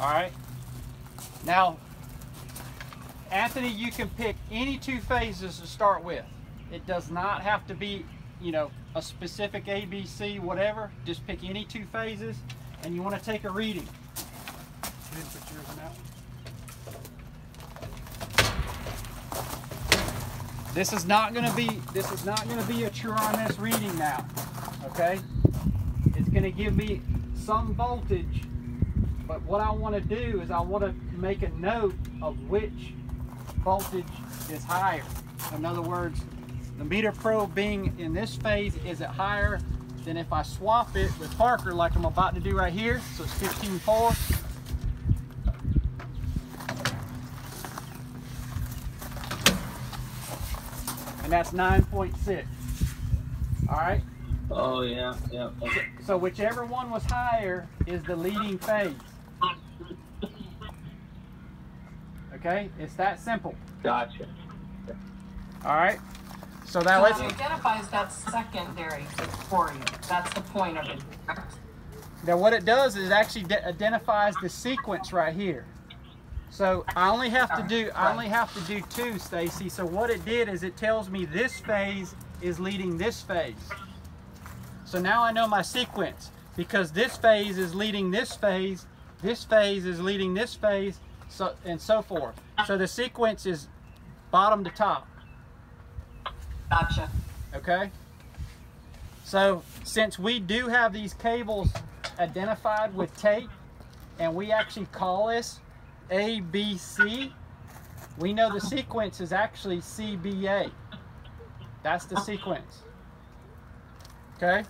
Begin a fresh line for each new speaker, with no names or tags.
All right. Now, Anthony, you can pick any two phases to start with. It does not have to be, you know, a specific A, B, C, whatever. Just pick any two phases and you want to take a reading. This is not going to be this is not going to be a true RMS reading now. Okay? It's going to give me some voltage, but what I want to do is I want to make a note of which voltage is higher. In other words, the meter probe being in this phase, is it higher than if I swap it with Parker like I'm about to do right here? So it's 15.4. And that's 9.6. All right?
Oh, yeah, yeah. Okay.
So whichever one was higher is the leading phase. Okay? It's that simple.
Gotcha.
All right? So that
So
let's
it identifies that secondary for you. That's the point of it.
Now what it does is it actually de- identifies the sequence right here. So I only have to do I only have to do two, Stacy. So what it did is it tells me this phase is leading this phase. So now I know my sequence because this phase is leading this phase, this phase is leading this phase, so and so forth. So the sequence is bottom to top.
Gotcha.
Okay? So since we do have these cables identified with tape and we actually call this ABC, we know the sequence is actually CBA. That's the sequence. Okay?